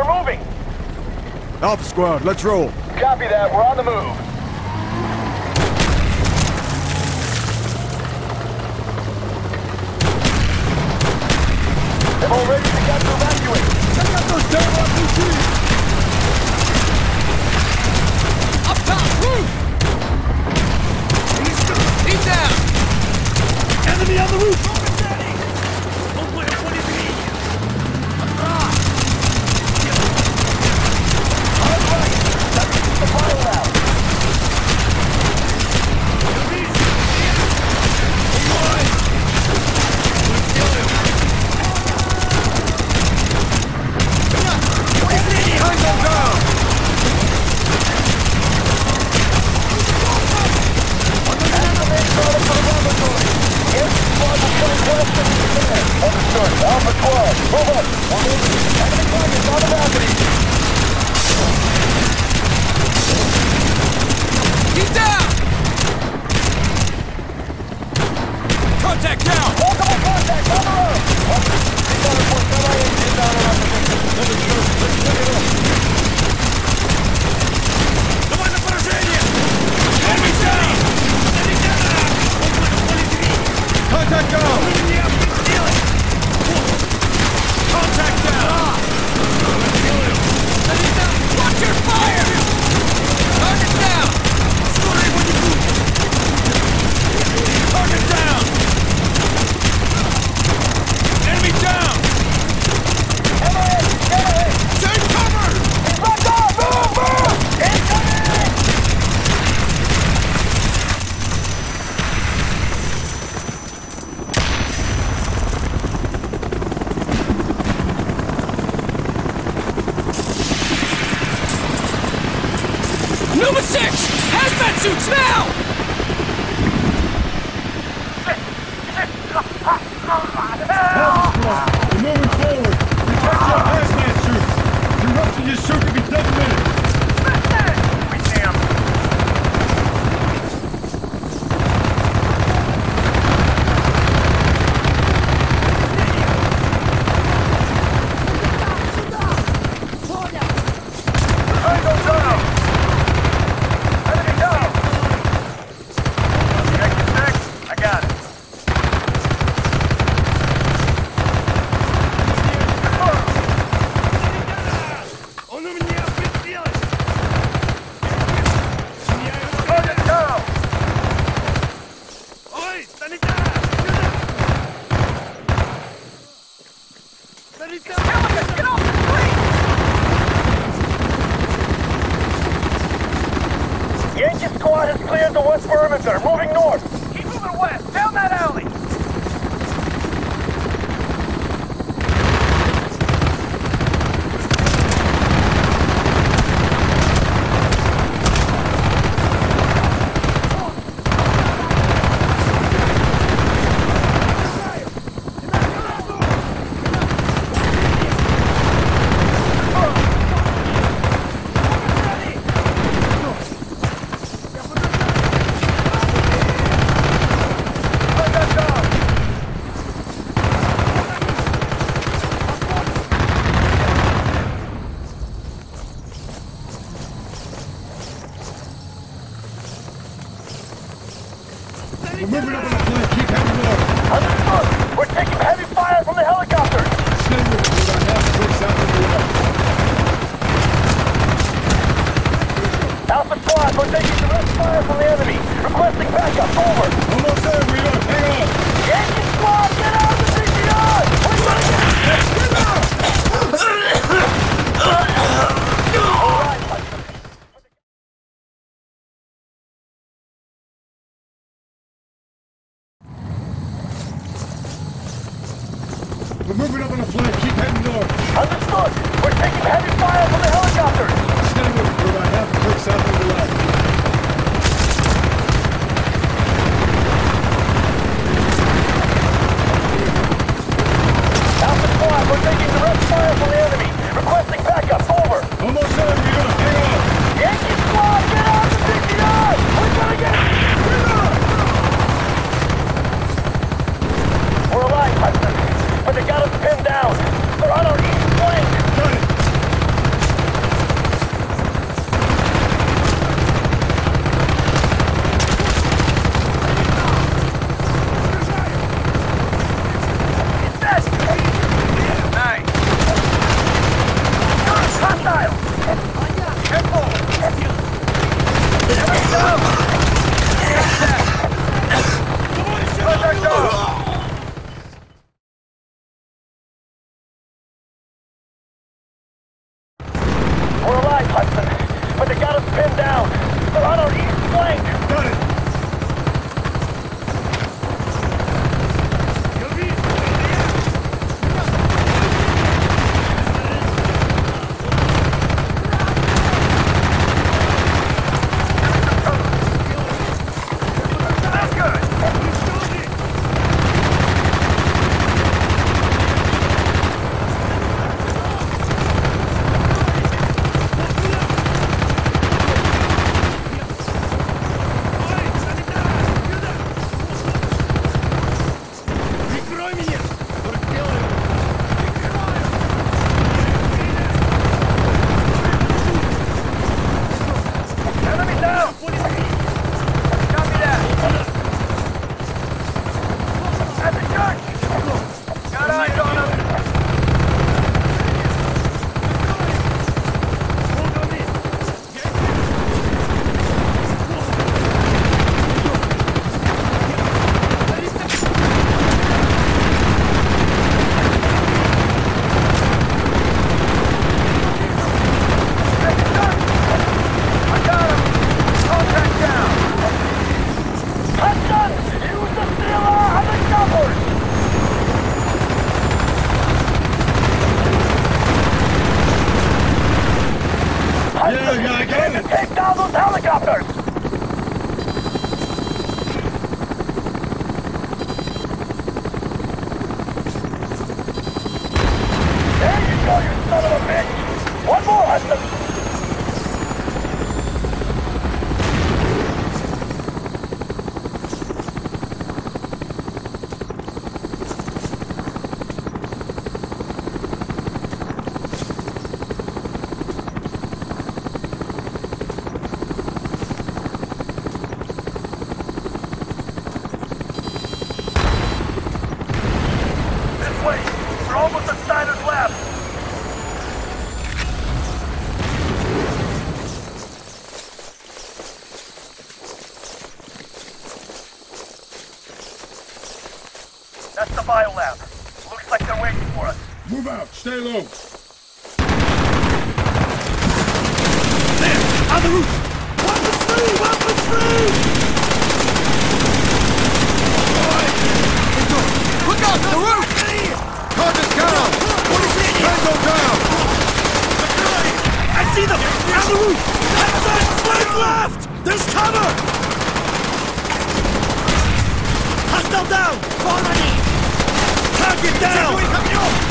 We're moving. Alpha Squad, let's roll. Copy that. We're on the move. They've already begun to evacuate. Check out those damn RPGs! Up top, roof! He's down! Enemy on the roof! The fire now. Understood. 12. Move moving. Enemy! Contact down! Multiple contacts on the road. Reports LIA is down on Number six! Hazmat suits now! We're moving forward. Protect your hazmat suits. Your your suit could be dead in minutes. Tango down. Enemy down. Check your six. I got it. Target down. Get off the street. Yankee squad has cleared the west perimeter. Moving north. Keep moving west. Down that alley. Contact down. We're moving up on the flank. Keep heading north. Understood. We're taking heavy fire from the helicopters. Stay with us. We're about half clicks out of the way. Alpha squad, we're taking direct fire from the enemy. Requesting backup. Over. Almost there, Reno. Hang on. Yankee squad, get out of the CGI! We're gonna get... All right, We're moving up on the flank. Keep heading north. Understood. We're taking heavy fire from the helicopters. Stay with about half clicks out of the way. Stop! Stay low. On the roof! Weapons free! Weapons free! Look out! The roof! Target down! Tango down! I see them! On the roof! Left side! Straight left! There's cover! Hostile down! Already! Target down! Enemy on the roof!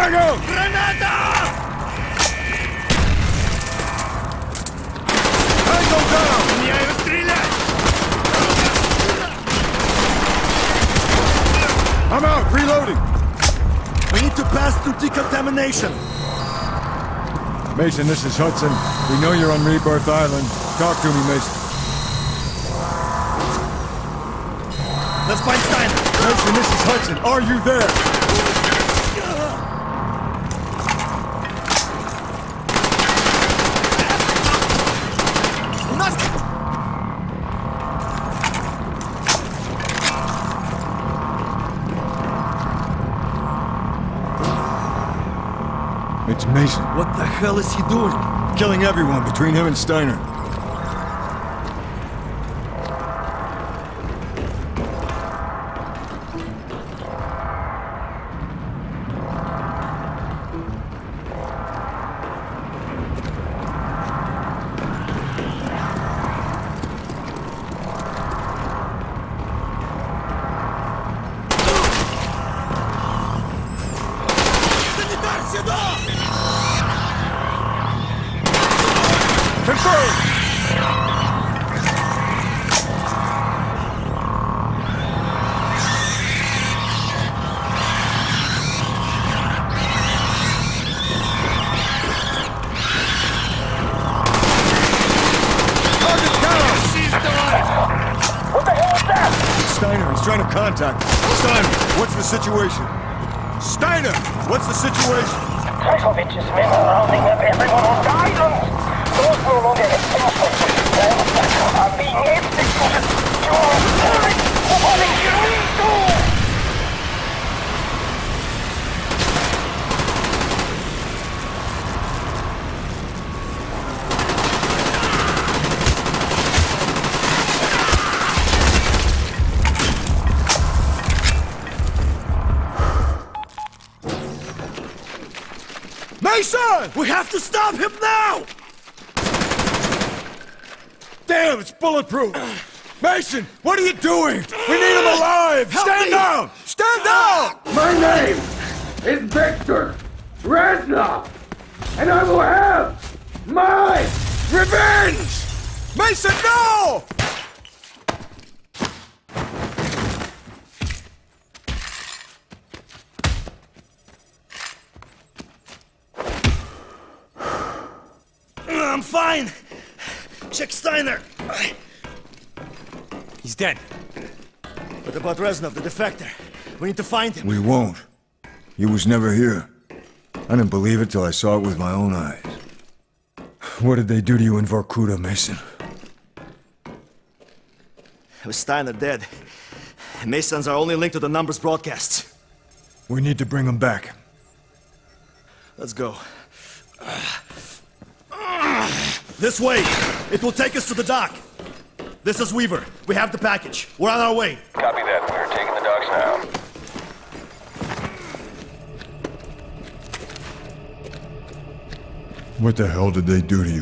Frag out! Granada! Tango down! Меняю стрелять! I'm out! Reloading! We need to pass through decontamination! Mason, this is Hudson. We know you're on Rebirth Island. Talk to me, Mason. Let's find Steiner! Mason, this is Hudson. Are you there? It's Mason. What the hell is he doing? Killing everyone between him and Steiner. Trying to contact. Steiner, what's the situation? Steiner, what's the situation? Men are rounding up everyone on the island. Those no longer exhausted. Them are being executed. What do you to? We have to stop him now! Damn, it's bulletproof! Mason, what are you doing? We need him alive! Help Stand me! down! Stand ah! down! My name is Victor. Reznov! And I will have my revenge! Mason, no! I'm fine. Check Steiner. He's dead. What about Reznov, the defector? We need to find him. We won't. He was never here. I didn't believe it till I saw it with my own eyes. What did they do to you in Vorkuta, Mason? With Steiner dead, Mason's our only link to the numbers broadcasts. We need to bring him back. Let's go. This way! It will take us to the dock. This is Weaver. We have the package. We're on our way. Copy that. We're taking the docks now. What the hell did they do to you?